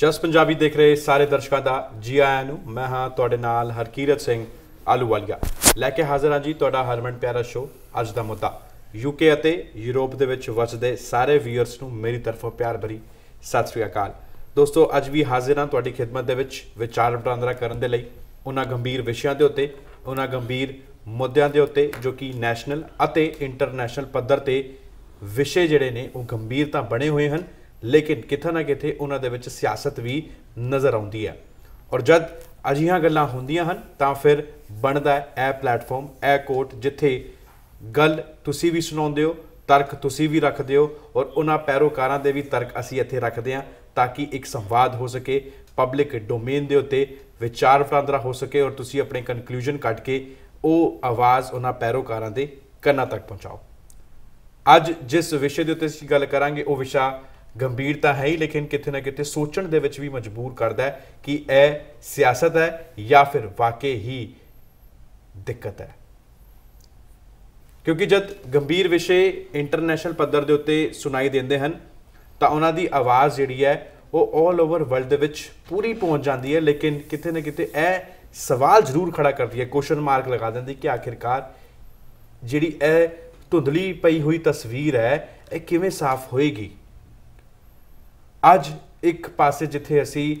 ਜਸ ਪੰਜਾਬੀ ਦੇਖ ਰਹੇ ਸਾਰੇ ਦਰਸ਼ਕਾਂ ਦਾ ਜੀ ਆਇਆਂ ਨੂੰ, ਮੈਂ ਹਾਂ ਤੁਹਾਡੇ ਨਾਲ ਹਰਕੀਰਤ ਸਿੰਘ ਆਲੂਵਾਲੀਆ। ਲੈ ਕੇ ਹਾਜ਼ਰ ਹਾਂ ਜੀ ਤੁਹਾਡਾ ਹਰਮਨ ਪਿਆਰਾ ਸ਼ੋ ਅੱਜ ਦਾ ਮੁੱਦਾ। ਯੂਕੇ ਅਤੇ ਯੂਰਪ ਦੇ ਵਿੱਚ ਵਸਦੇ ਸਾਰੇ ਵੀਅਰਸ ਨੂੰ ਮੇਰੀ ਤਰਫੋਂ ਪਿਆਰ ਭਰੀ ਸਤਿ ਸ੍ਰੀ ਅਕਾਲ। ਦੋਸਤੋ, ਅੱਜ ਵੀ ਹਾਜ਼ਰ ਹਾਂ ਤੁਹਾਡੀ ਖਿਦਮਤ ਦੇ ਵਿੱਚ ਵਿਚਾਰ ਵਟਾਂਦਰਾ ਕਰਨ ਦੇ ਲਈ ਉਹਨਾਂ ਗੰਭੀਰ ਵਿਸ਼ਿਆਂ ਦੇ ਉੱਤੇ, ਉਹਨਾਂ ਗੰਭੀਰ ਮੁੱਦਿਆਂ ਦੇ ਉੱਤੇ ਜੋ ਕਿ ਨੈਸ਼ਨਲ ਅਤੇ ਇੰਟਰਨੈਸ਼ਨਲ ਪੱਧਰ ਤੇ ਵਿਸ਼ੇ ਜਿਹੜੇ ਨੇ ਉਹ ਗੰਭੀਰ ਤਾਂ ਬਣੇ ਹੋਏ ਹਨ। ਲੇਕਿਨ ਕਿਥੇ ਨਾ ਕਿਥੇ ਉਹਨਾਂ ਦੇ ਵਿੱਚ ਸਿਆਸਤ ਵੀ ਨਜ਼ਰ ਆਉਂਦੀ ਹੈ। ਔਰ ਜਦ ਅਜਿਹੀਆਂ ਗੱਲਾਂ ਹੁੰਦੀਆਂ ਹਨ, ਤਾਂ ਫਿਰ ਬਣਦਾ ਹੈ ਇਹ ਪਲੇਟਫਾਰਮ, ਇਹ ਕੋਰਟ ਜਿੱਥੇ ਗੱਲ ਤੁਸੀਂ ਵੀ ਸੁਣਾਉਂਦੇ ਹੋ, ਤਰਕ ਤੁਸੀਂ ਵੀ ਰੱਖਦੇ ਹੋ ਔਰ ਉਹਨਾਂ ਪੈਰੋਕਾਰਾਂ ਦੇ ਵੀ ਤਰਕ ਅਸੀਂ ਇੱਥੇ ਰੱਖਦੇ ਹਾਂ ਤਾਂ ਕਿ ਇੱਕ ਸੰਵਾਦ ਹੋ ਸਕੇ, ਪਬਲਿਕ ਡੋਮੇਨ ਦੇ ਉੱਤੇ ਵਿਚਾਰ ਵਟਾਂਦਰਾ ਹੋ ਸਕੇ ਔਰ ਤੁਸੀਂ ਆਪਣੇ ਕਨਕਲੂਜਨ ਕੱਢ ਕੇ ਉਹ ਆਵਾਜ਼ ਉਹਨਾਂ ਪੈਰੋਕਾਰਾਂ ਦੇ ਕੰਨਾਂ ਤੱਕ ਪਹੁੰਚਾਓ। ਅੱਜ ਜਿਸ ਵਿਸ਼ੇ ਦੇ ਉੱਤੇ ਅਸੀਂ ਗੱਲ ਕਰਾਂਗੇ, ਉਹ ਵਿਸ਼ਾ ਗੰਭੀਰ ਤਾਂ ਹੈ ਹੀ, ਲੇਕਿਨ ਕਿਤੇ ਨਾ ਕਿਤੇ ਸੋਚਣ ਦੇ ਵਿੱਚ ਵੀ ਮਜਬੂਰ ਕਰਦਾ ਹੈ ਕਿ ਇਹ ਸਿਆਸਤ ਹੈ ਜਾਂ ਫਿਰ ਵਾਕਈ ਹੀ ਦਿੱਕਤ ਹੈ। ਕਿਉਂਕਿ ਜਦ ਗੰਭੀਰ ਵਿਸ਼ੇ ਇੰਟਰਨੈਸ਼ਨਲ ਪੱਧਰ ਦੇ ਉੱਤੇ ਸੁਣਾਈ ਦਿੰਦੇ ਹਨ, ਤਾਂ ਉਹਨਾਂ ਦੀ ਆਵਾਜ਼ ਜਿਹੜੀ ਹੈ, ਉਹ 올 ਓਵਰ ਵਰਲਡ ਦੇ ਵਿੱਚ ਪੂਰੀ ਪਹੁੰਚ ਜਾਂਦੀ ਹੈ, ਲੇਕਿਨ ਕਿਤੇ ਨਾ ਕਿਤੇ ਇਹ ਸਵਾਲ ਜ਼ਰੂਰ ਖੜਾ ਕਰਦੀ ਹੈ ਕੁਐਸਚਨ ਮਾਰਕ ਲਗਾ ਦਿੰਦੀ ਕਿ ਆਖਿਰਕਾਰ ਜਿਹੜੀ ਇਹ ਧੁੰਦਲੀ ਪਈ ਹੋਈ ਤਸਵੀਰ ਹੈ, ਇਹ ਕਿਵੇਂ ਸਾਫ਼ ਹੋਏਗੀ? ਅੱਜ ਇੱਕ ਪਾਸੇ ਜਿੱਥੇ ਅਸੀਂ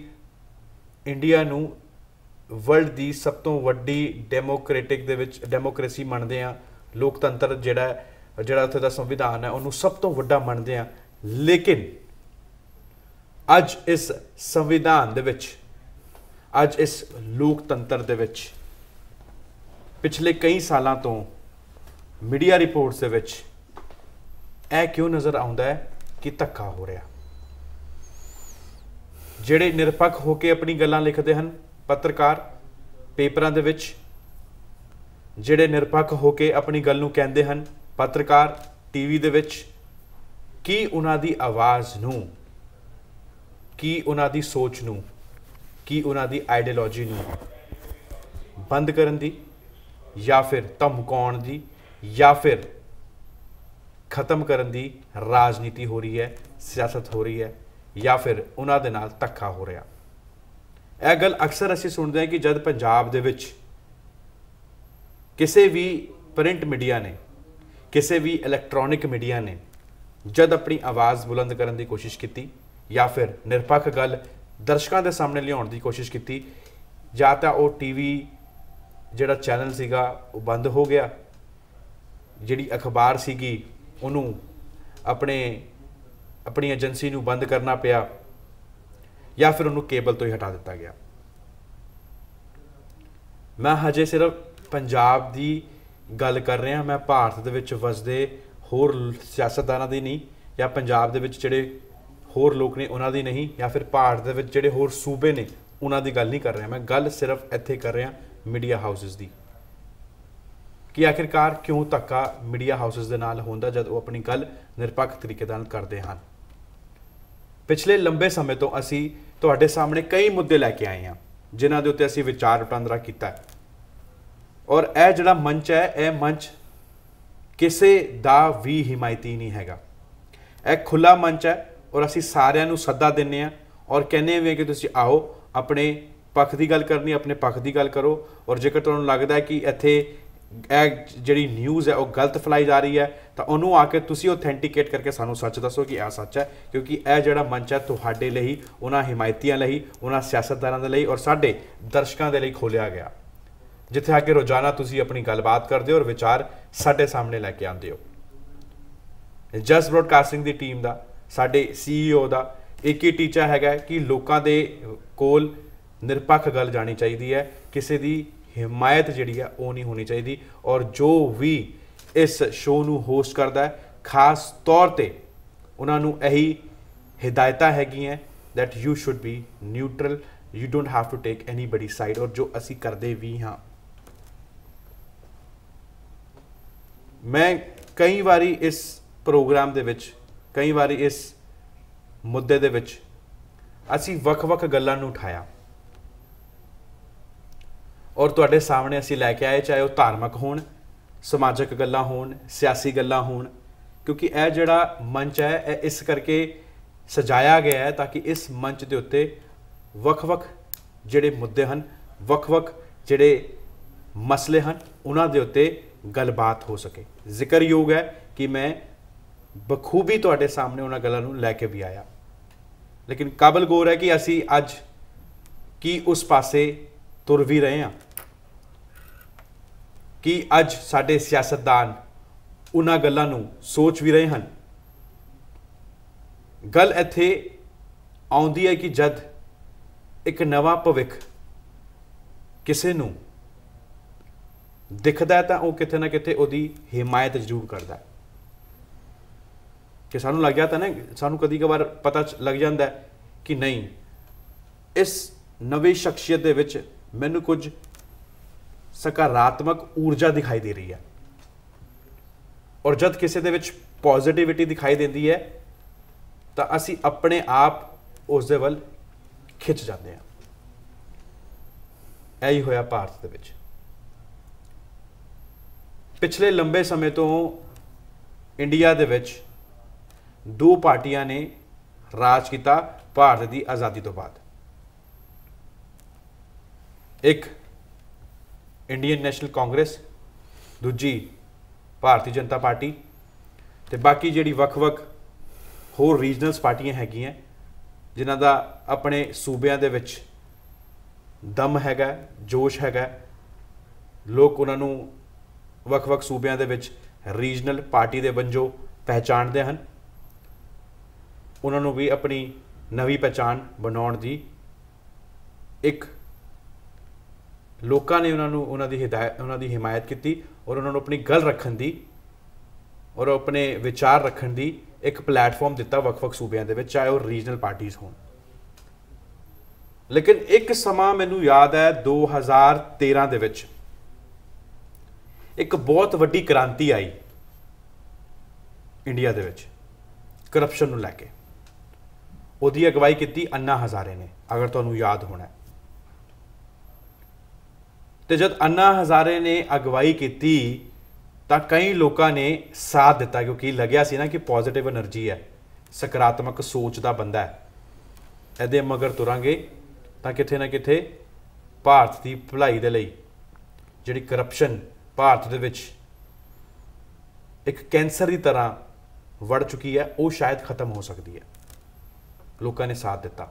ਇੰਡੀਆ ਨੂੰ ਵਰਲਡ ਦੀ ਸਭ ਤੋਂ ਵੱਡੀ ਡੈਮੋਕ੍ਰੈਟਿਕ ਦੇ ਵਿੱਚ, ਡੈਮੋਕ੍ਰੇਸੀ ਮੰਨਦੇ ਆ ਲੋਕਤੰਤਰ ਜਿਹੜਾ ਜਿਹੜਾ ਉੱਥੇ ਦਾ ਸੰਵਿਧਾਨ ਹੈ, ਉਹਨੂੰ ਸਭ ਤੋਂ ਵੱਡਾ ਮੰਨਦੇ ਆ ਲੇਕਿਨ ਅੱਜ ਇਸ ਸੰਵਿਧਾਨ ਦੇ ਵਿੱਚ, ਅੱਜ ਇਸ ਲੋਕਤੰਤਰ ਦੇ ਵਿੱਚ, ਪਿਛਲੇ ਕਈ ਸਾਲਾਂ ਤੋਂ ਮੀਡੀਆ ਰਿਪੋਰਟਸ ਦੇ ਵਿੱਚ ਇਹ ਕਿਉਂ ਨਜ਼ਰ ਆਉਂਦਾ ਹੈ ਕਿ ਧੱਕਾ ਹੋ ਰਿਹਾ? ਜਿਹੜੇ ਨਿਰਪੱਖ ਹੋ ਕੇ ਆਪਣੀ ਗੱਲਾਂ ਲਿਖਦੇ ਹਨ, ਪੱਤਰਕਾਰ, ਪੇਪਰਾਂ ਦੇ ਵਿੱਚ, ਜਿਹੜੇ ਨਿਰਪੱਖ ਹੋ ਕੇ ਆਪਣੀ ਗੱਲ ਨੂੰ ਕਹਿੰਦੇ ਹਨ, ਪੱਤਰਕਾਰ, ਟੀਵੀ ਦੇ ਵਿੱਚ, ਕੀ ਉਹਨਾਂ ਦੀ ਆਵਾਜ਼ ਨੂੰ, ਕੀ ਉਹਨਾਂ ਦੀ ਸੋਚ ਨੂੰ, ਕੀ ਉਹਨਾਂ ਦੀ ਆਈਡੀਓਲੋਜੀ ਨੂੰ ਬੰਦ ਕਰਨ ਦੀ, ਜਾਂ ਫਿਰ ਧਮਕਾਉਣ ਦੀ, ਜਾਂ ਫਿਰ ਖਤਮ ਕਰਨ ਦੀ ਰਾਜਨੀਤੀ ਹੋ ਰਹੀ ਹੈ, ਸਿਆਸਤ ਹੋ ਰਹੀ ਹੈ। ਜਾਂ ਫਿਰ ਉਹਨਾਂ ਦੇ ਨਾਲ ਧੱਕਾ ਹੋ ਰਿਹਾ। ਇਹ ਗੱਲ ਅਕਸਰ ਅਸੀਂ ਸੁਣਦੇ ਹਾਂ ਕਿ ਜਦ ਪੰਜਾਬ ਦੇ ਵਿੱਚ ਕਿਸੇ ਵੀ ਪ੍ਰਿੰਟ ਮੀਡੀਆ ਨੇ, ਕਿਸੇ ਵੀ ਇਲੈਕਟ੍ਰੋਨਿਕ ਮੀਡੀਆ ਨੇ ਜਦ ਆਪਣੀ ਆਵਾਜ਼ ਬੁਲੰਦ ਕਰਨ ਦੀ ਕੋਸ਼ਿਸ਼ ਕੀਤੀ ਜਾਂ ਫਿਰ ਨਿਰਪੱਖ ਗੱਲ ਦਰਸ਼ਕਾਂ ਦੇ ਸਾਹਮਣੇ ਲਿਆਉਣ ਦੀ ਕੋਸ਼ਿਸ਼ ਕੀਤੀ, ਜਾਂ ਤਾਂ ਉਹ ਟੀਵੀ ਜਿਹੜਾ ਚੈਨਲ ਸੀਗਾ ਉਹ ਬੰਦ ਹੋ ਗਿਆ, ਜਿਹੜੀ ਅਖਬਾਰ ਸੀਗੀ ਉਹਨੂੰ ਆਪਣੇ ਆਪਣੀ ਏਜੰਸੀ ਨੂੰ ਬੰਦ ਕਰਨਾ ਪਿਆ ਜਾਂ ਫਿਰ ਉਹਨੂੰ ਕੇਬਲ ਤੋਂ ਹੀ ਹਟਾ ਦਿੱਤਾ ਗਿਆ। ਮੈਂ ਹਜੇ ਸਿਰਫ ਪੰਜਾਬ ਦੀ ਗੱਲ ਕਰ ਰਿਹਾ, ਮੈਂ ਭਾਰਤ ਦੇ ਵਿੱਚ ਵਸਦੇ ਹੋਰ ਸਿਆਸਤਦਾਨਾਂ ਦੀ ਨਹੀਂ ਜਾਂ ਪੰਜਾਬ ਦੇ ਵਿੱਚ ਜਿਹੜੇ ਹੋਰ ਲੋਕ ਨੇ ਉਹਨਾਂ ਦੀ ਨਹੀਂ ਜਾਂ ਫਿਰ ਭਾਰਤ ਦੇ ਵਿੱਚ ਜਿਹੜੇ ਹੋਰ ਸੂਬੇ ਨੇ ਉਹਨਾਂ ਦੀ ਗੱਲ ਨਹੀਂ ਕਰ ਰਿਹਾ। ਮੈਂ ਗੱਲ ਸਿਰਫ ਇੱਥੇ ਕਰ ਰਿਹਾ ਮੀਡੀਆ ਹਾਊਸਸ ਦੀ। ਕਿ ਆਖਿਰਕਾਰ ਕਿਉਂ ਧੱਕਾ ਮੀਡੀਆ ਹਾਊਸਸ ਦੇ ਨਾਲ ਹੁੰਦਾ ਜਦ ਉਹ ਆਪਣੀ ਗੱਲ ਨਿਰਪੱਖ ਤਰੀਕੇ ਨਾਲ ਕਰਦੇ ਹਨ? ਪਿਛਲੇ ਲੰਬੇ ਸਮੇਂ ਤੋਂ ਅਸੀਂ ਤੁਹਾਡੇ ਸਾਹਮਣੇ ਕਈ ਮੁੱਦੇ ਲੈ ਕੇ ਆਏ ਹਾਂ, ਜਿਨ੍ਹਾਂ ਦੇ ਉੱਤੇ ਅਸੀਂ ਵਿਚਾਰ ਵਟਾਂਦਰਾ ਕੀਤਾ ਔਰ ਇਹ ਜਿਹੜਾ ਮੰਚ ਹੈ, ਇਹ ਮੰਚ ਕਿਸੇ ਦਾ ਵੀ ਹਿਮਾਇਤੀ ਨਹੀਂ ਹੈਗਾ। ਇਹ ਖੁੱਲਾ ਮੰਚ ਹੈ ਔਰ ਅਸੀਂ ਸਾਰਿਆਂ ਨੂੰ ਸੱਦਾ ਦਿੰਨੇ ਆ ਔਰ ਕਹਿੰਨੇ ਵੀ ਕਿ ਤੁਸੀਂ ਆਓ, ਆਪਣੇ ਪੱਖ ਦੀ ਗੱਲ ਕਰਨੀ, ਆਪਣੇ ਪੱਖ ਦੀ ਗੱਲ ਕਰੋ। ਔਰ ਜੇਕਰ ਤੁਹਾਨੂੰ ਲੱਗਦਾ ਹੈ ਕਿ ਇੱਥੇ ਇਹ ਜਿਹੜੀ ਨਿਊਜ਼ ਹੈ, ਉਹ ਗਲਤ ਫਲਾਈ ਜਾ ਰਹੀ ਹੈ, ਤਾਂ ਉਹਨੂੰ ਆ ਕੇ ਤੁਸੀਂ ਆਥੈਂਟੀਕੇਟ ਕਰਕੇ ਸਾਨੂੰ ਸੱਚ ਦੱਸੋ ਕਿ ਇਹ ਸੱਚ ਹੈ, ਕਿਉਂਕਿ ਇਹ ਜਿਹੜਾ ਮੰਚ ਹੈ ਤੁਹਾਡੇ ਲਈ, ਉਹਨਾਂ ਹਿਮਾਇਤੀਆਂ ਲਈ, ਉਹਨਾਂ ਸਿਆਸਤਦਾਨਾਂ ਦੇ ਲਈ ਔਰ ਸਾਡੇ ਦਰਸ਼ਕਾਂ ਦੇ ਲਈ ਖੋਲਿਆ ਗਿਆ। ਜਿੱਥੇ ਆ ਕੇ ਰੋਜ਼ਾਨਾ ਤੁਸੀਂ ਆਪਣੀ ਗੱਲਬਾਤ ਕਰਦੇ ਹੋ ਔਰ ਵਿਚਾਰ ਸਾਡੇ ਸਾਹਮਣੇ ਲੈ ਕੇ ਆਉਂਦੇ ਹੋ। ਜਸ ਬ੍ਰੌਡਕਾਸਟਿੰਗ ਦੀ ਟੀਮ ਦਾ, ਸਾਡੇ ਸੀਈਓ ਦਾ, ਇੱਕ ਹੀ ਟੀਚਾ ਹੈਗਾ ਕਿ ਲੋਕਾਂ ਦੇ ਕੋਲ ਨਿਰਪੱਖ ਗੱਲ ਜਾਣੀ ਚਾਹੀਦੀ ਹੈ, ਕਿਸੇ ਦੀ ਹਿਮਾਇਤ ਜਿਹੜੀ ਆ, ਉਹ ਨਹੀਂ ਹੋਣੀ ਚਾਹੀਦੀ। ਔਰ ਜੋ ਵੀ ਇਸ ਸ਼ੋਅ ਨੂੰ ਹੋਸਟ ਕਰਦਾ ਹੈ, ਖਾਸ ਤੌਰ ਤੇ ਉਹਨਾਂ ਨੂੰ ਇਹੀ ਹਦਾਇਤਾਂ ਹੈਗੀਆਂ that you should be neutral. You don't have to take anybody side, ਔਰ ਜੋ ਅਸੀਂ ਕਰਦੇ ਵੀ ਹਾਂ। ਮੈਂ ਕਈ ਵਾਰੀ ਇਸ ਪ੍ਰੋਗਰਾਮ ਦੇ ਵਿੱਚ, ਕਈ ਵਾਰੀ ਇਸ ਮੁੱਦੇ ਦੇ ਵਿੱਚ ਅਸੀਂ ਵੱਖ-ਵੱਖ ਗੱਲਾਂ ਨੂੰ ਉਠਾਇਆ। ਔਰ ਤੁਹਾਡੇ ਸਾਹਮਣੇ ਅਸੀਂ ਲੈ ਕੇ ਆਏ, ਚਾਹੇ ਉਹ ਧਾਰਮਿਕ ਹੋਣ, ਸਮਾਜਿਕ ਗੱਲਾਂ ਹੋਣ, ਸਿਆਸੀ ਗੱਲਾਂ ਹੋਣ, ਕਿਉਂਕਿ ਇਹ ਜਿਹੜਾ ਮੰਚ ਹੈ, ਇਹ ਇਸ ਕਰਕੇ ਸਜਾਇਆ ਗਿਆ ਹੈ ਤਾਂ ਕਿ ਇਸ ਮੰਚ ਦੇ ਉੱਤੇ ਵੱਖ-ਵੱਖ ਜਿਹੜੇ ਮੁੱਦੇ ਹਨ, ਵੱਖ-ਵੱਖ ਜਿਹੜੇ ਮਸਲੇ ਹਨ, ਉਹਨਾਂ ਦੇ ਉੱਤੇ ਗੱਲਬਾਤ ਹੋ ਸਕੇ। ਜ਼ਿਕਰਯੋਗ ਹੈ ਕਿ ਮੈਂ ਬਖੂਬੀ ਤੁਹਾਡੇ ਸਾਹਮਣੇ ਉਹਨਾਂ ਗੱਲਾਂ ਨੂੰ ਲੈ ਕੇ ਵੀ ਆਇਆ। ਲੇਕਿਨ ਕਾਬਲ ਗੌਰ ਹੈ ਕਿ ਅਸੀਂ ਅੱਜ ਕੀ ਉਸ ਪਾਸੇ ਤੁਰ ਵੀ ਰਹੇ ਹਾਂ। ਕਿ ਅੱਜ ਸਾਡੇ ਸਿਆਸਤਦਾਨ ਉਹਨਾਂ ਗੱਲਾਂ ਨੂੰ ਸੋਚ ਵੀ ਰਹੇ ਹਨ? ਗੱਲ ਇੱਥੇ ਆਉਂਦੀ ਹੈ ਕਿ ਜਦ ਇੱਕ ਨਵਾਂ ਭਵਿੱਖ ਕਿਸੇ ਨੂੰ ਦਿਖਦਾ ਤਾਂ ਉਹ ਕਿਤੇ ਨਾ ਕਿਤੇ ਉਹਦੀ ਹਿਮਾਇਤ ਜ਼ਰੂਰ ਕਰਦਾ ਹੈ। ਕਿ ਸਾਨੂੰ ਲੱਗ ਜਾਂਦਾ ਨਾ, ਸਾਨੂੰ ਕਦੀ ਕਵਾਰ ਪਤਾ ਲੱਗ ਜਾਂਦਾ ਕਿ ਨਹੀਂ, ਇਸ ਨਵੀਂ ਸ਼ਖਸੀਅਤ ਦੇ ਵਿੱਚ ਮੈਨੂੰ ਕੁਝ ਸਕਾਰਾਤਮਕ ਊਰਜਾ ਦਿਖਾਈ ਦੇ ਰਹੀ ਹੈ। ਔਰ ਜਦ ਕਿਸੇ ਦੇ ਵਿੱਚ ਪੋਜ਼ਿਟਿਵਿਟੀ ਦਿਖਾਈ ਦਿੰਦੀ ਹੈ, ਤਾਂ ਅਸੀਂ ਆਪਣੇ ਆਪ ਉਸ ਦੇ ਵੱਲ ਖਿੱਚ ਜਾਂਦੇ ਹਾਂ। ਇਹੀ ਹੋਇਆ ਭਾਰਤ ਦੇ ਵਿੱਚ। ਪਿਛਲੇ ਲੰਬੇ ਸਮੇਂ ਤੋਂ ਇੰਡੀਆ ਦੇ ਵਿੱਚ ਦੋ ਪਾਰਟੀਆਂ ਨੇ ਰਾਜ ਕੀਤਾ ਭਾਰਤ ਦੀ ਆਜ਼ਾਦੀ ਤੋਂ ਬਾਅਦ। ਇੱਕ ਇੰਡੀਅਨ ਨੈਸ਼ਨਲ ਕਾਂਗਰਸ ਦੂਜੀ ਭਾਰਤੀ ਜਨਤਾ ਪਾਰਟੀ ਤੇ ਬਾਕੀ ਜਿਹੜੀ ਵੱਖ-ਵੱਖ ਹੋਰ ਰੀਜਨਲਸ ਪਾਰਟੀਆਂ ਹੈਗੀਆਂ, ਜਿਨ੍ਹਾਂ ਦਾ ਆਪਣੇ ਸੂਬਿਆਂ ਦੇ ਵਿੱਚ ਦਮ ਹੈਗਾ, ਜੋਸ਼ ਹੈਗਾ, ਲੋਕ ਉਹਨਾਂ ਨੂੰ ਵੱਖ-ਵੱਖ ਸੂਬਿਆਂ ਦੇ ਵਿੱਚ ਰੀਜਨਲ ਪਾਰਟੀ ਦੇ ਵੰਜੋਂ ਪਹਿਚਾਣਦੇ ਹਨ। ਉਹਨਾਂ ਨੂੰ ਵੀ ਆਪਣੀ ਨਵੀਂ ਪਛਾਣ ਬਣਾਉਣ ਦੀ ਇੱਕ ਲੋਕਾਂ ਨੇ ਉਹਨਾਂ ਨੂੰ, ਉਹਨਾਂ ਦੀ ਹਿਦਾਇਤ ਉਹਨਾਂ ਦੀ ਹਮਾਇਤ ਕੀਤੀ ਔਰ ਉਹਨਾਂ ਨੂੰ ਆਪਣੀ ਗੱਲ ਰੱਖਣ ਦੀ ਔਰ ਆਪਣੇ ਵਿਚਾਰ ਰੱਖਣ ਦੀ ਇੱਕ ਪਲੇਟਫਾਰਮ ਦਿੱਤਾ ਵੱਖ-ਵੱਖ ਸੂਬਿਆਂ ਦੇ ਵਿੱਚ, ਚਾਹੇ ਉਹ ਰੀਜਨਲ ਪਾਰਟੀਆਂ ਹੋਣ। ਲੇਕਿਨ ਇੱਕ ਸਮਾਂ ਮੈਨੂੰ ਯਾਦ ਹੈ 2013 ਦੇ ਵਿੱਚ। ਇੱਕ ਬਹੁਤ ਵੱਡੀ ਕ੍ਰਾਂਤੀ ਆਈ ਇੰਡੀਆ ਦੇ ਵਿੱਚ ਕਰਪਸ਼ਨ ਨੂੰ ਲੈ ਕੇ। ਉਹਦੀ ਅਗਵਾਈ ਕੀਤੀ ਅੰਨਾ ਹਜ਼ਾਰੇ ਨੇ, ਅਗਰ ਤੁਹਾਨੂੰ ਯਾਦ ਹੋਣਾ ਤੇ ਜਦ ਅੰਨਾ ਹਜ਼ਾਰੇ ਨੇ ਅਗਵਾਈ ਕੀਤੀ, ਤਾਂ ਕਈ ਲੋਕਾਂ ਨੇ ਸਾਥ ਦਿੱਤਾ, ਕਿਉਂਕਿ ਲੱਗਿਆ ਸੀ ਨਾ ਕਿ ਪੋਜ਼ਿਟਿਵ એનર્ਜੀ ਹੈ, ਸਕਾਰਾਤਮਕ ਸੋਚ ਦਾ ਬੰਦਾ ਹੈ। ਇਹਦੇ ਮਗਰ ਤੁਰਾਂਗੇ ਤਾਂ ਕਿਥੇ ਨਾ ਕਿਥੇ ਭਾਰਤ ਦੀ ਭਲਾਈ ਦੇ ਲਈ ਜਿਹੜੀ ਕਰਪਸ਼ਨ ਭਾਰਤ ਦੇ ਵਿੱਚ ਇੱਕ ਕੈਂਸਰ ਦੀ ਤਰ੍ਹਾਂ ਵੜ ਚੁੱਕੀ ਹੈ, ਉਹ ਸ਼ਾਇਦ ਖਤਮ ਹੋ ਸਕਦੀ ਹੈ। ਲੋਕਾਂ ਨੇ ਸਾਥ ਦਿੱਤਾ।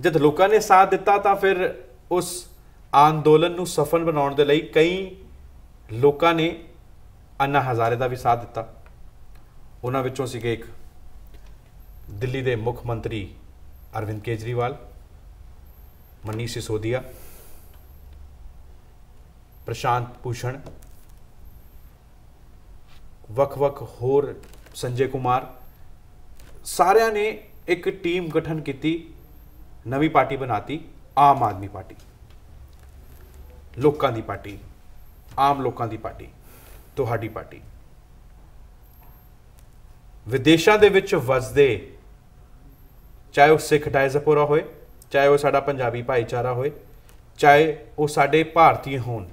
ਜਦ ਲੋਕਾਂ ਨੇ ਸਾਥ ਦਿੱਤਾ, ਤਾਂ ਫਿਰ ਉਸ ਅੰਦੋਲਨ ਨੂੰ ਸਫਲ ਬਣਾਉਣ ਦੇ ਲਈ ਕਈ ਲੋਕਾਂ ਨੇ ਅੰਨਾ ਹਜ਼ਾਰੇ ਦਾ ਵੀ ਸਾਥ ਦਿੱਤਾ। ਉਹਨਾਂ ਵਿੱਚੋਂ ਸੀਗੇ ਇੱਕ ਦਿੱਲੀ ਦੇ ਮੁੱਖ ਮੰਤਰੀ ਅਰਵਿੰਦ ਕੇਜਰੀਵਾਲ, ਮਨੀਸ਼ ਸਿਸੋਦੀਆ ਪ੍ਰਸ਼ਾਂਤ ਭੂਸ਼ਣ, ਵੱਖ-ਵੱਖ ਹੋਰ ਸੰਜੇ ਕੁਮਾਰ, ਸਾਰਿਆਂ ਨੇ ਇੱਕ ਟੀਮ ਗਠਨ ਕੀਤੀ, ਨਵੀਂ ਪਾਰਟੀ ਬਣਾਤੀ, ਆਮ ਆਦਮੀ ਪਾਰਟੀ। ਲੋਕਾਂ ਦੀ ਪਾਰਟੀ, ਆਮ ਲੋਕਾਂ ਦੀ ਪਾਰਟੀ, ਤੁਹਾਡੀ ਪਾਰਟੀ। ਵਿਦੇਸ਼ਾਂ ਦੇ ਵਿੱਚ ਵਸਦੇ, ਚਾਹੇ ਉਹ ਸਿੱਖ ਡਾਇਸਪੋਰਾ ਹੋਏ, ਚਾਹੇ ਉਹ ਸਾਡਾ ਪੰਜਾਬੀ ਭਾਈਚਾਰਾ ਹੋਏ, ਚਾਹੇ ਉਹ ਸਾਡੇ ਭਾਰਤੀ ਹੋਣ,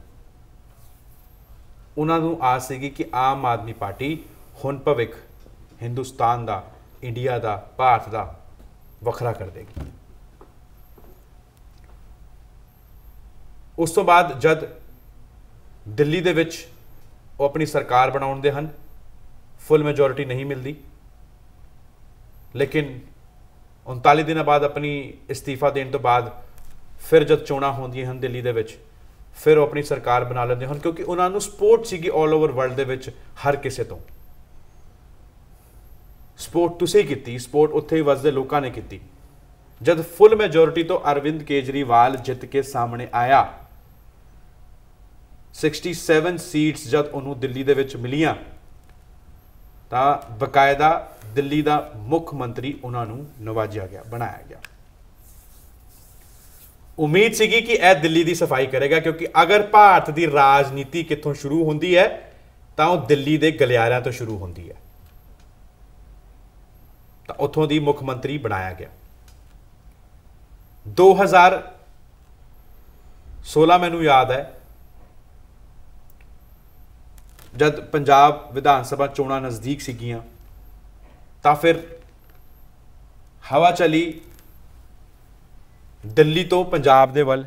ਉਹਨਾਂ ਨੂੰ ਆਸ ਸੀਗੀ ਕਿ ਆਮ ਆਦਮੀ ਪਾਰਟੀ ਹੁਣ ਭਵਿੱਖ ਹਿੰਦੁਸਤਾਨ ਦਾ, ਇੰਡੀਆ ਦਾ, ਭਾਰਤ ਦਾ ਵੱਖਰਾ ਕਰ ਦੇਗੀ। ਉਸ ਤੋਂ ਬਾਅਦ ਜਦ ਦਿੱਲੀ ਦੇ ਵਿੱਚ ਉਹ ਆਪਣੀ ਸਰਕਾਰ ਬਣਾਉਣ ਦੇ ਹਨ ਫੁੱਲ ਮੈਜੋਰਿਟੀ ਨਹੀਂ ਮਿਲਦੀ। ਲੇਕਿਨ 39 ਦਿਨਾਂ ਬਾਅਦ ਆਪਣੀ ਅਸਤੀਫਾ ਦੇਣ ਤੋਂ ਬਾਅਦ ਫਿਰ ਜਦ ਚੋਣਾਂ ਹੁੰਦੀਆਂ ਹਨ ਦਿੱਲੀ ਦੇ ਵਿੱਚ, ਫਿਰ ਉਹ ਆਪਣੀ ਸਰਕਾਰ ਬਣਾ ਲੈਂਦੇ ਹਨ ਕਿਉਂਕਿ ਉਹਨਾਂ ਨੂੰ ਸਪੋਰਟ ਸੀਗੀ 올 ਓਵਰ ਵਰਲਡ ਦੇ ਵਿੱਚ ਹਰ ਕਿਸੇ ਤੋਂ। ਸਪੋਰਟ ਤੁਸੀਂ ਕੀਤੀ, ਸਪੋਰਟ ਉੱਥੇ ਹੀ ਵਸਦੇ ਲੋਕਾਂ ਨੇ ਕੀਤੀ। ਜਦ ਫੁੱਲ ਮੈਜੋਰਿਟੀ ਤੋਂ ਅਰਵਿੰਦ ਕੇਜਰੀਵਾਲ ਜਿੱਤ ਕੇ ਸਾਹਮਣੇ ਆਇਆ 67 ਸੀਟਸ ਜਦ ਉਹਨੂੰ ਦਿੱਲੀ ਦੇ ਵਿੱਚ ਮਿਲੀਆਂ, ਤਾਂ ਬਕਾਇਦਾ ਦਿੱਲੀ ਦਾ ਮੁੱਖ ਮੰਤਰੀ ਉਹਨਾਂ ਨੂੰ ਨਵਾਜਿਆ ਗਿਆ, ਬਣਾਇਆ ਗਿਆ। ਉਮੀਦ ਸੀਗੀ ਕਿ ਇਹ ਦਿੱਲੀ ਦੀ ਸਫ਼ਾਈ ਕਰੇਗਾ, ਕਿਉਂਕਿ ਅਗਰ ਭਾਰਤ ਦੀ ਰਾਜਨੀਤੀ ਕਿੱਥੋਂ ਸ਼ੁਰੂ ਹੁੰਦੀ ਹੈ, ਤਾਂ ਉਹ ਦਿੱਲੀ ਦੇ ਗਲਿਆਰਿਆਂ ਤੋਂ ਸ਼ੁਰੂ ਹੁੰਦੀ ਹੈ। ਤਾਂ ਉੱਥੋਂ ਦੀ ਮੁੱਖ ਮੰਤਰੀ ਬਣਾਇਆ ਗਿਆ। 2016 ਮੈਨੂੰ ਯਾਦ ਹੈ ਜਦ ਪੰਜਾਬ ਵਿਧਾਨ ਸਭਾ ਚੋਣਾਂ ਨਜ਼ਦੀਕ ਸੀਗੀਆਂ, ਤਾਂ ਫਿਰ ਹਵਾ ਚਲੀ ਦਿੱਲੀ ਤੋਂ ਪੰਜਾਬ ਦੇ ਵੱਲ।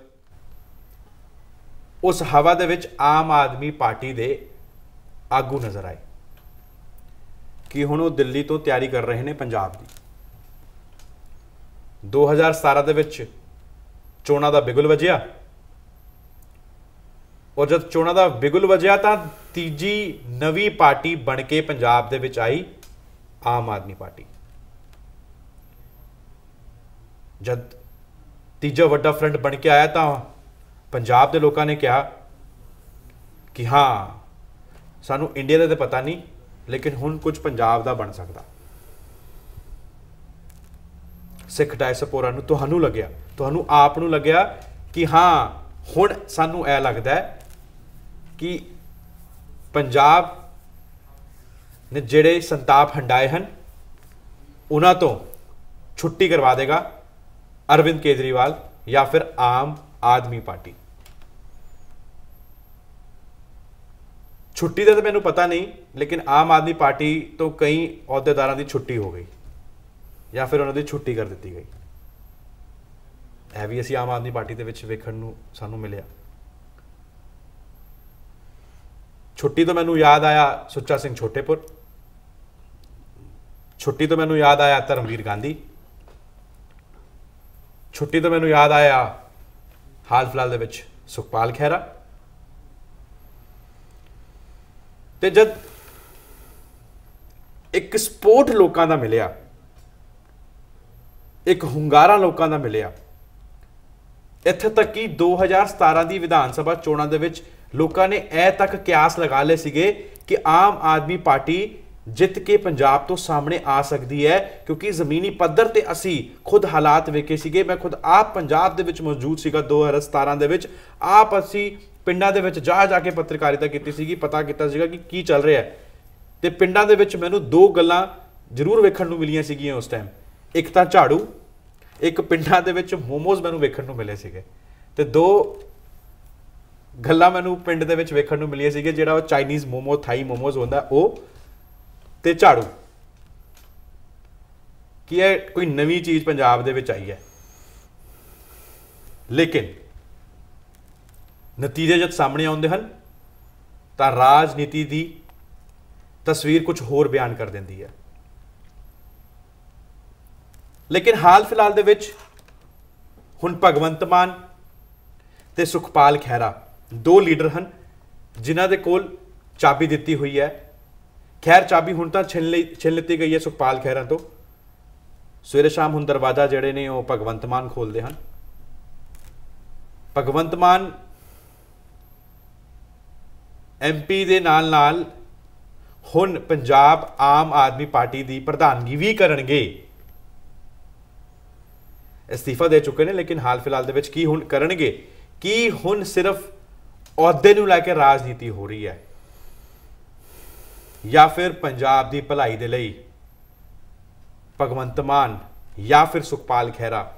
ਉਸ ਹਵਾ ਦੇ ਵਿੱਚ ਆਮ ਆਦਮੀ ਪਾਰਟੀ ਦੇ ਆਗੂ ਨਜ਼ਰ ਆਏ ਕਿ ਹੁਣ ਉਹ ਦਿੱਲੀ ਤੋਂ ਤਿਆਰੀ ਕਰ ਰਹੇ ਨੇ ਪੰਜਾਬ ਦੀ। 2017 ਦੇ ਵਿੱਚ ਚੋਣਾਂ ਦਾ ਬਿਗੁਲ ਵਜਿਆ। ਔਰ ਜਦ ਚੋਣਾਂ ਦਾ ਬਿਗੁਲ ਵਜਿਆ ਤਾਂ ਤੀਜੀ ਨਵੀਂ ਪਾਰਟੀ ਬਣ ਕੇ ਪੰਜਾਬ ਦੇ ਵਿੱਚ ਆਈ ਆਮ ਆਦਮੀ ਪਾਰਟੀ। ਜਦ ਤੀਜਾ ਵੱਡਾ ਫਰੰਟ ਬਣ ਕੇ ਆਇਆ ਤਾਂ ਪੰਜਾਬ ਦੇ ਲੋਕਾਂ ਨੇ ਕਿਹਾ ਕਿ ਹਾਂ, ਸਾਨੂੰ ਇੰਡੀਆ ਦਾ ਤਾਂ ਪਤਾ ਨਹੀਂ, ਲੇਕਿਨ ਹੁਣ ਕੁਝ ਪੰਜਾਬ ਦਾ ਬਣ ਸਕਦਾ। ਸਿੱਖ ਡਾਇਸਪੋਰਾ ਨੂੰ ਤੁਹਾਨੂੰ ਲੱਗਿਆ, ਤੁਹਾਨੂੰ ਆਪ ਨੂੰ ਲੱਗਿਆ ਕਿ ਹਾਂ, ਹੁਣ ਸਾਨੂੰ ਇਹ ਲੱਗਦਾ ਹੈ ਕਿ ਪੰਜਾਬ ਨੇ ਜਿਹੜੇ ਸੰਤਾਪ ਹੰਡਾਏ ਹਨ, ਉਹਨਾਂ ਤੋਂ ਛੁੱਟੀ ਕਰਵਾ ਦੇਗਾ ਅਰਵਿੰਦ ਕੇਜਰੀਵਾਲ ਜਾਂ ਫਿਰ ਆਮ ਆਦਮੀ ਪਾਰਟੀ। ਛੁੱਟੀ ਦਾ ਤਾਂ ਮੈਨੂੰ ਪਤਾ ਨਹੀਂ, ਲੇਕਿਨ ਆਮ ਆਦਮੀ ਪਾਰਟੀ ਤੋਂ ਕਈ ਅਹੁਦੇਦਾਰਾਂ ਦੀ ਛੁੱਟੀ ਹੋ ਗਈ ਜਾਂ ਫਿਰ ਉਹਨਾਂ ਦੀ ਛੁੱਟੀ ਕਰ ਦਿੱਤੀ ਗਈ। ਇਹ ਵੀ ਅਸੀਂ ਆਮ ਆਦਮੀ ਪਾਰਟੀ ਦੇ ਵਿੱਚ ਵੇਖਣ ਨੂੰ ਸਾਨੂੰ ਮਿਲਿਆ। ਛੁੱਟੀ ਤੋਂ ਮੈਨੂੰ ਯਾਦ ਆਇਆ ਸੁੱਚਾ ਸਿੰਘ ਛੋਟੇਪੁਰ। ਛੁੱਟੀ ਤੋਂ ਮੈਨੂੰ ਯਾਦ ਆਇਆ ਧਰਮਵੀਰ ਗਾਂਧੀ। ਛੁੱਟੀ ਤੋਂ ਮੈਨੂੰ ਯਾਦ ਆਇਆ ਹਾਲ ਫਿਲਹਾਲ ਦੇ ਵਿੱਚ ਸੁਖਪਾਲ ਖਹਿਰਾ। ਤੇ ਜਦ ਇੱਕ ਸਪੋਰਟ ਲੋਕਾਂ ਦਾ ਮਿਲਿਆ, ਇੱਕ ਹੁੰਗਾਰਾ ਲੋਕਾਂ ਦਾ ਮਿਲਿਆ, ਇੱਥੇ ਤੱਕ ਕਿ 2017 ਦੀ ਵਿਧਾਨ ਸਭਾ ਚੋਣਾਂ ਦੇ ਵਿੱਚ ਲੋਕਾਂ ਨੇ ਇਹ ਤੱਕ ਕਿਆਸ ਲਗਾ ਲਏ ਸੀਗੇ ਕਿ ਆਮ ਆਦਮੀ ਪਾਰਟੀ ਜਿੱਤ ਕੇ ਪੰਜਾਬ ਤੋਂ ਸਾਹਮਣੇ ਆ ਸਕਦੀ ਹੈ, ਕਿਉਂਕਿ ਜ਼ਮੀਨੀ ਪੱਧਰ ਤੇ ਅਸੀਂ ਖੁਦ ਹਾਲਾਤ ਵੇਖੇ ਸੀਗੇ। ਮੈਂ ਖੁਦ ਆਪ ਪੰਜਾਬ ਦੇ ਵਿੱਚ ਮੌਜੂਦ ਸੀਗਾ 2017 ਦੇ ਵਿੱਚ। ਆਪ ਅਸੀਂ ਪਿੰਡਾਂ ਦੇ ਵਿੱਚ ਜਾ ਜਾ ਕੇ ਪੱਤਰਕਾਰਿਤਾ ਕੀਤੀ ਸੀਗੀ, ਪਤਾ ਕੀਤਾ ਸੀਗਾ ਕਿ ਕੀ ਚੱਲ ਰਿਹਾ ਹੈ। ਤੇ ਪਿੰਡਾਂ ਦੇ ਵਿੱਚ ਮੈਨੂੰ ਦੋ ਗੱਲਾਂ ਜ਼ਰੂਰ ਵੇਖਣ ਨੂੰ ਮਿਲੀਆਂ ਸੀਗੀਆਂ ਉਸ ਟਾਈਮ ਇੱਕ ਤਾਂ ਝਾੜੂ, ਇੱਕ ਪਿੰਡਾਂ ਦੇ ਵਿੱਚ ਮੋਮੋਜ਼ ਮੈਨੂੰ ਵੇਖਣ ਨੂੰ ਮਿਲੇ ਸੀਗੇ। ਤੇ ਦੋ ਗੱਲਾਂ ਮੈਨੂੰ ਪਿੰਡ ਦੇ ਵਿੱਚ ਵੇਖਣ ਨੂੰ ਮਿਲੀਆਂ ਸੀਗੇ ਜਿਹੜਾ ਉਹ ਚਾਈਨੀਜ਼ ਮੋਮੋ ਥਾਈ ਮੋਮੋਜ਼ ਹੁੰਦਾ, ਉਹ ਤੇ ਝਾੜੂ। ਕੀ ਇਹ ਕੋਈ ਨਵੀਂ ਚੀਜ਼ ਪੰਜਾਬ ਦੇ ਵਿੱਚ ਆਈ ਹੈ? ਲੇਕਿਨ ਨਤੀਜੇ ਜਦ ਸਾਹਮਣੇ ਆਉਂਦੇ ਹਨ, ਤਾਂ ਰਾਜਨੀਤੀ ਦੀ ਤਸਵੀਰ ਕੁਝ ਹੋਰ ਬਿਆਨ ਕਰ ਦਿੰਦੀ ਹੈ। ਲੇਕਿਨ ਹਾਲ ਫਿਲਹਾਲ ਦੇ ਵਿੱਚ ਹੁਣ ਭਗਵੰਤ ਮਾਨ ਤੇ ਸੁਖਪਾਲ ਖਹਿਰਾ ਦੋ ਲੀਡਰ ਹਨ, ਜਿਨ੍ਹਾਂ ਦੇ ਕੋਲ ਚਾਬੀ ਦਿੱਤੀ ਹੋਈ ਹੈ। ਖੈਰ, ਚਾਬੀ ਹੁਣ ਤਾਂ ਛਿਨ ਲਈ ਛਿਨ ਲਿੱਤੀ ਗਈ ਹੈ ਸੁਖਪਾਲ ਖਹਿਰਾ ਤੋਂ। ਸਵੇਰੇ ਸ਼ਾਮ ਹੁਣ ਦਰਵਾਜ਼ਾ ਜਿਹੜੇ ਨੇ ਉਹ ਭਗਵੰਤ ਮਾਨ ਖੋਲਦੇ ਹਨ। ਭਗਵੰਤ ਮਾਨ ਐਮਪੀ ਦੇ ਨਾਲ ਨਾਲ ਹੁਣ ਪੰਜਾਬ ਆਮ ਆਦਮੀ ਪਾਰਟੀ ਦੀ ਪ੍ਰਧਾਨਗੀ ਵੀ ਕਰਨਗੇ। ਅਸਤੀਫਾ ਦੇ ਚੁੱਕੇ ਨੇ, ਲੇਕਿਨ ਹਾਲ ਫਿਲਹਾਲ ਦੇ ਵਿੱਚ ਕੀ ਹੁਣ ਕਰਨਗੇ? ਕੀ ਹੁਣ ਸਿਰਫ ਅਹੁਦੇ ਨੂੰ ਲੈ ਕੇ ਰਾਜਨੀਤੀ ਹੋ ਰਹੀ ਹੈ। ਜਾਂ ਫਿਰ ਪੰਜਾਬ ਦੀ ਭਲਾਈ ਦੇ ਲਈ ਭਗਵੰਤ ਮਾਨ ਜਾਂ ਫਿਰ ਸੁਖਪਾਲ ਖਹਿਰਾ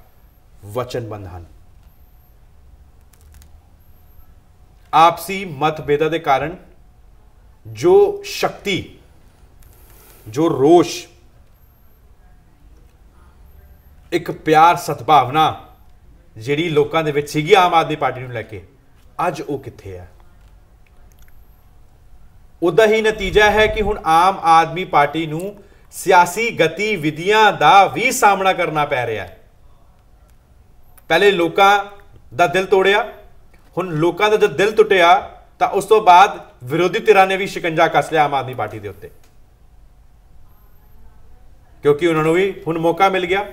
ਵਚਨਬੰਧ ਹਨ। ਆਪਸੀ ਮਤਭੇਦਾਂ ਦੇ ਕਾਰਨ ਜੋ ਸ਼ਕਤੀ, ਜੋ ਰੋਸ਼, ਇੱਕ ਪਿਆਰ ਸਤਭਾਵਨਾ ਜਿਹੜੀ ਲੋਕਾਂ ਦੇ ਵਿੱਚ ਸੀਗੀ ਆਮ ਆਦਮੀ ਪਾਰਟੀ ਨੂੰ ਲੈ ਕੇ ਅੱਜ ਉਹ ਕਿੱਥੇ ਹੈ? ਉਹਦਾ ਹੀ ਨਤੀਜਾ ਹੈ ਕਿ ਹੁਣ ਆਮ ਆਦਮੀ ਪਾਰਟੀ ਨੂੰ ਸਿਆਸੀ ਗਤੀਵਿਧੀਆਂ ਦਾ ਵੀ ਸਾਹਮਣਾ ਕਰਨਾ ਪੈ ਰਿਹਾ ਹੈ। ਪਹਿਲੇ ਲੋਕਾਂ ਦਾ ਦਿਲ ਤੋੜਿਆ, ਹੁਣ ਲੋਕਾਂ ਦਾ ਜਦ ਦਿਲ ਟੁੱਟਿਆ ਤਾਂ ਉਸ ਤੋਂ ਬਾਅਦ ਵਿਰੋਧੀ ਧਿਰਾਂ ਨੇ ਵੀ ਸ਼ਿਕੰਜਾ ਕੱਸ ਲਿਆ ਆਮ ਆਦਮੀ ਪਾਰਟੀ ਦੇ ਉੱਤੇ। ਕਿਉਂਕਿ ਉਹਨਾਂ ਨੂੰ ਵੀ ਹੁਣ ਮੌਕਾ ਮਿਲ ਗਿਆ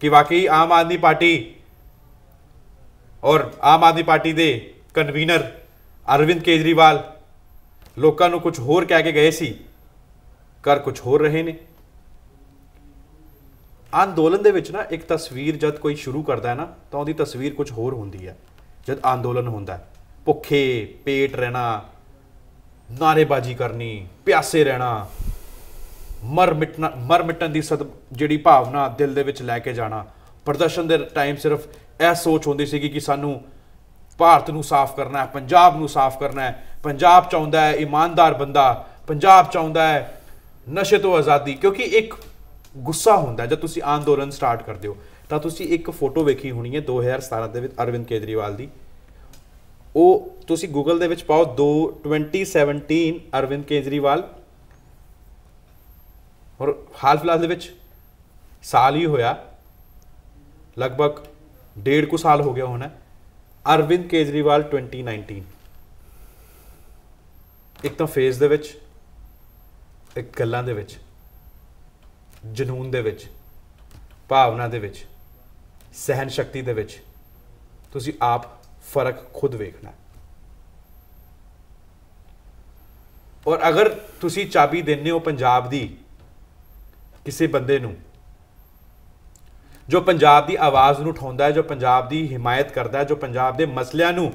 ਕਿ ਵਾਕਈ ਆਮ ਆਦਮੀ ਪਾਰਟੀ ਔਰ ਆਮ ਆਦਮੀ ਪਾਰਟੀ ਦੇ ਕਨਵੀਨਰ ਅਰਵਿੰਦ ਕੇਜਰੀਵਾਲ ਲੋਕਾਂ ਨੂੰ ਕੁਝ ਹੋਰ ਕਹਿ ਕੇ ਗਏ ਸੀ ਕਰ ਕੁਝ ਹੋਰ ਰਹੇ ਨੇ। ਅੰਦੋਲਨ ਦੇ ਵਿੱਚ ਨਾ ਇੱਕ ਤਸਵੀਰ ਜਦ ਕੋਈ ਸ਼ੁਰੂ ਕਰਦਾ ਹੈ ਨਾ, ਤਾਂ ਉਹਦੀ ਤਸਵੀਰ ਕੁਝ ਹੋਰ ਹੁੰਦੀ ਹੈ, ਜਦ ਅੰਦੋਲਨ ਹੁੰਦਾ ਹੈ। ਭੁੱਖੇ ਪੇਟ ਰਹਿਣਾ ਨਾਰੇਬਾਜ਼ੀ ਕਰਨੀ, ਪਿਆਸੇ ਰਹਿਣਾ, ਮਰ ਮਿਟਣਾ, ਮਰ ਮਿਟਣ ਦੀ ਸਦ, ਜਿਹੜੀ ਭਾਵਨਾ ਦਿਲ ਦੇ ਵਿੱਚ ਲੈ ਕੇ ਜਾਣਾ, ਪ੍ਰਦਰਸ਼ਨ ਦੇ ਟਾਈਮ ਸਿਰਫ ਇਹ ਸੋਚ ਹੁੰਦੀ ਸੀ ਕਿ ਸਾਨੂੰ ਭਾਰਤ ਨੂੰ ਸਾਫ਼ ਕਰਨਾ ਹੈ, ਪੰਜਾਬ ਨੂੰ ਸਾਫ਼ ਕਰਨਾ ਹੈ। ਪੰਜਾਬ ਚਾਹੁੰਦਾ ਹੈ ਇਮਾਨਦਾਰ ਬੰਦਾ, ਪੰਜਾਬ ਚਾਹੁੰਦਾ ਹੈ ਨਸ਼ੇ ਤੋਂ ਆਜ਼ਾਦੀ, ਕਿਉਂਕਿ ਇੱਕ ਗੁੱਸਾ ਹੁੰਦਾ ਜਦ ਤੁਸੀਂ ਅੰਦੋਲਨ ਸਟਾਰਟ ਕਰਦੇ ਹੋ। ਤਾਂ ਤੁਸੀਂ ਇੱਕ ਫੋਟੋ ਵੇਖੀ ਹੋਣੀ ਹੈ 2017 ਦੇ ਵਿੱਚ ਅਰਵਿੰਦ ਕੇਜਰੀਵਾਲ ਦੀ। ਉਹ ਤੁਸੀਂ ਗੂਗਲ ਦੇ ਵਿੱਚ ਪਾਓ 2 2017 ਅਰਵਿੰਦ ਕੇਜਰੀਵਾਲ। ਔਰ ਹਾਲ ਫਿਲਹਾਲ ਦੇ ਵਿੱਚ ਸਾਲ ਹੀ ਹੋਇਆ। ਲਗਭਗ ਡੇਢ ਕੁ ਸਾਲ ਹੋ ਗਿਆ ਹੋਣਾ ਅਰਵਿੰਦ ਕੇਜਰੀਵਾਲ 2019 ਇੱਕ ਤਾਂ ਫੇਸ ਦੇ ਵਿੱਚ, ਇੱਕ ਗੱਲਾਂ ਦੇ ਵਿੱਚ, ਜਨੂਨ ਦੇ ਵਿੱਚ, ਭਾਵਨਾ ਦੇ ਵਿੱਚ ਸਹਿਨ ਸ਼ਕਤੀ ਦੇ ਵਿੱਚ ਤੁਸੀਂ ਆਪ ਫ਼ਰਕ ਖੁਦ ਵੇਖਣਾ ਔਰ ਅਗਰ ਤੁਸੀਂ ਚਾਬੀ ਦਿੰਦੇ ਹੋ ਪੰਜਾਬ ਦੀ ਕਿਸੇ ਬੰਦੇ ਨੂੰ ਜੋ ਪੰਜਾਬ ਦੀ ਆਵਾਜ਼ ਨੂੰ ਉਠਾਉਂਦਾ ਹੈ, ਜੋ ਪੰਜਾਬ ਦੀ ਹਿਮਾਇਤ ਕਰਦਾ ਹੈ, ਜੋ ਪੰਜਾਬ ਦੇ ਮਸਲਿਆਂ ਨੂੰ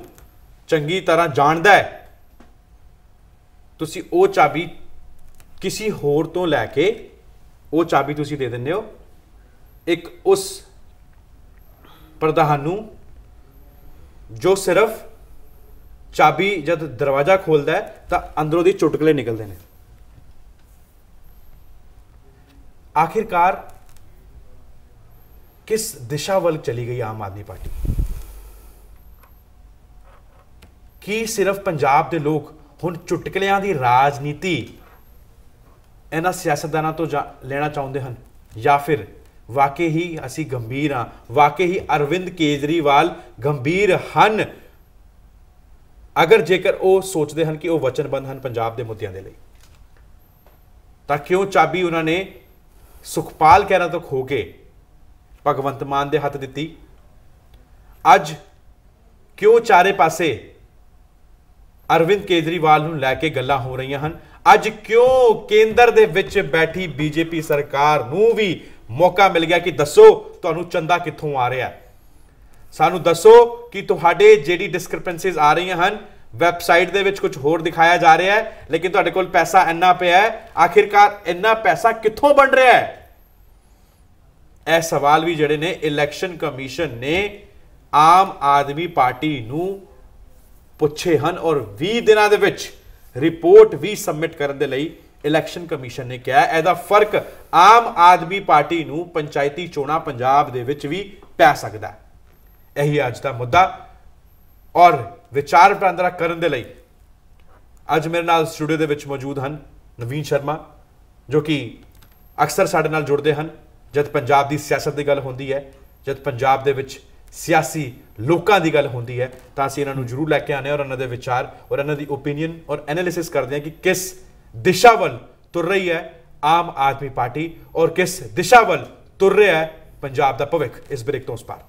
ਚੰਗੀ ਤਰ੍ਹਾਂ ਜਾਣਦਾ ਹੈ, ਤੁਸੀਂ ਉਹ ਚਾਬੀ ਕਿਸੇ ਹੋਰ ਤੋਂ ਲੈ ਕੇ ਉਹ ਚਾਬੀ ਤੁਸੀਂ ਦੇ ਦਿੰਦੇ ਹੋ। ਇੱਕ ਉਸ ਪ੍ਰਧਾਨ ਨੂੰ ਜੋ ਸਿਰਫ ਚਾਬੀ ਜਦ ਦਰਵਾਜ਼ਾ ਖੋਲਦਾ ਹੈ, ਤਾਂ ਅੰਦਰੋਂ ਦੀ ਚੁਟਕਲੇ ਨਿਕਲਦੇ ਨੇ। ਆਖਿਰਕਾਰ ਕਿਸ ਦਿਸ਼ਾ ਵੱਲ ਚਲੀ ਗਈ ਆਮ ਆਦਮੀ ਪਾਰਟੀ ਕੀ ਸਿਰਫ ਪੰਜਾਬ ਦੇ ਲੋਕ ਹੁਣ ਚੁਟਕਲਿਆਂ ਦੀ ਰਾਜਨੀਤੀ ਇਹਨਾਂ ਸਿਆਸਤਦਾਨਾਂ ਤੋਂ ਜਾ- ਲੈਣਾ ਚਾਹੁੰਦੇ ਹਨ ਜਾਂ ਫਿਰ ਵਾਕਈ ਹੀ ਅਸੀਂ ਗੰਭੀਰ ਹਾਂ ਵਾਕਈ ਹੀ ਅਰਵਿੰਦ ਕੇਜਰੀਵਾਲ ਗੰਭੀਰ ਹਨ ਅਗਰ ਜੇਕਰ ਉਹ ਸੋਚਦੇ ਹਨ ਕਿ ਉਹ ਵਚਨਬੰਦ ਹਨ ਪੰਜਾਬ ਦੇ ਮੁੱਦਿਆਂ ਦੇ ਲਈ ਤਾਂ ਕਿਉਂ ਚਾਬੀ ਉਹਨਾਂ ਨੇ ਸੁਖਪਾਲ ਖਹਿਰਾ ਤੋਂ ਖੋ ਕੇ ਭਗਵੰਤ ਮਾਨ ਦੇ ਹੱਥ ਦਿੱਤੀ। ਅੱਜ ਕਿਉਂ ਚਾਰੇ ਪਾਸੇ ਅਰਵਿੰਦ ਕੇਜਰੀਵਾਲ ਨੂੰ ਲੈ ਕੇ ਗੱਲਾਂ ਹੋ ਰਹੀਆਂ ਹਨ? ਅੱਜ ਕਿਉਂ ਕੇਂਦਰ ਦੇ ਵਿੱਚ ਬੈਠੀ ਬੀਜੇਪੀ ਸਰਕਾਰ ਨੂੰ ਵੀ ਮੌਕਾ ਮਿਲ ਗਿਆ ਕਿ ਦੱਸੋ ਤੁਹਾਨੂੰ ਚੰਦਾ ਕਿੱਥੋਂ ਆ ਰਿਹਾ? ਸਾਨੂੰ ਦੱਸੋ ਕਿ ਤੁਹਾਡੇ ਜਿਹੜੀ ਡਿਸਕ੍ਰਿਪੈਂਸੀਜ਼ ਆ ਰਹੀਆਂ ਹਨ ਵੈਬਸਾਈਟ ਦੇ ਵਿੱਚ ਕੁਝ ਹੋਰ ਦਿਖਾਇਆ ਜਾ ਰਿਹਾ ਹੈ, ਲੇਕਿਨ ਤੁਹਾਡੇ ਕੋਲ ਪੈਸਾ ਇੰਨਾ ਪਿਆ ਹੈ। ਆਖਿਰਕਾਰ ਇੰਨਾ ਪੈਸਾ ਕਿੱਥੋਂ ਬਣ ਰਿਹਾ ਹੈ? ਇਹ ਸਵਾਲ ਵੀ ਜਿਹੜੇ ਨੇ ਇਲੈਕਸ਼ਨ ਕਮਿਸ਼ਨ ਨੇ ਆਮ ਆਦਮੀ ਪਾਰਟੀ ਨੂੰ ਪੁੱਛੇ ਹਨ ਔਰ 20 ਦਿਨਾਂ ਦੇ ਵਿੱਚ ਰਿਪੋਰਟ ਵੀ ਸਬਮਿਟ ਕਰਨ ਦੇ ਲਈ ਇਲੈਕਸ਼ਨ ਕਮਿਸ਼ਨ ਨੇ ਕਿਹਾ। ਇਹਦਾ ਫ਼ਰਕ ਆਮ ਆਦਮੀ ਪਾਰਟੀ ਨੂੰ ਪੰਚਾਇਤੀ ਚੋਣਾਂ ਪੰਜਾਬ ਦੇ ਵਿੱਚ ਵੀ ਪੈ ਸਕਦਾ ਹੈ। ਇਹੀ ਅੱਜ ਦਾ ਮੁੱਦਾ ਔਰ ਵਿਚਾਰ ਵਟਾਂਦਰਾ ਕਰਨ ਦੇ ਲਈ ਅੱਜ ਮੇਰੇ ਨਾਲ ਸਟੂਡੀਓ ਦੇ ਵਿੱਚ ਮੌਜੂਦ ਹਨ ਨਵੀਨ ਸ਼ਰਮਾ, ਜੋ ਕਿ ਅਕਸਰ ਸਾਡੇ ਨਾਲ ਜੁੜਦੇ ਹਨ। ਜਦ ਪੰਜਾਬ ਦੀ ਸਿਆਸਤ ਦੀ ਗੱਲ ਹੁੰਦੀ ਹੈ, ਜਦ ਪੰਜਾਬ ਦੇ ਵਿੱਚ ਸਿਆਸੀ ਲੋਕਾਂ ਦੀ ਗੱਲ ਹੁੰਦੀ ਹੈ, ਤਾਂ ਅਸੀਂ ਇਹਨਾਂ ਨੂੰ ਜ਼ਰੂਰ ਲੈ ਕੇ ਆਨੇ ਔਰ ਇਹਨਾਂ ਦੇ ਵਿਚਾਰ ਔਰ ਇਹਨਾਂ ਦੀ ਓਪੀਨੀਅਨ ਔਰ ਐਨਾਲਿਸਿਸ ਕਰਦੇ ਹਾਂ ਕਿ ਕਿਸ ਦਿਸ਼ਾ ਵੱਲ ਤੁਰ ਰਹੀ ਹੈ ਆਮ ਆਦਮੀ ਪਾਰਟੀ ਔਰ ਕਿਸ ਦਿਸ਼ਾ ਵੱਲ ਤੁਰ ਰਿਹਾ ਹੈ ਪੰਜਾਬ ਦਾ ਭਵਿੱਖ। ਇਸ ਬ੍ਰੇਕ ਤੋਂ ਉਸ ਪਾਰ।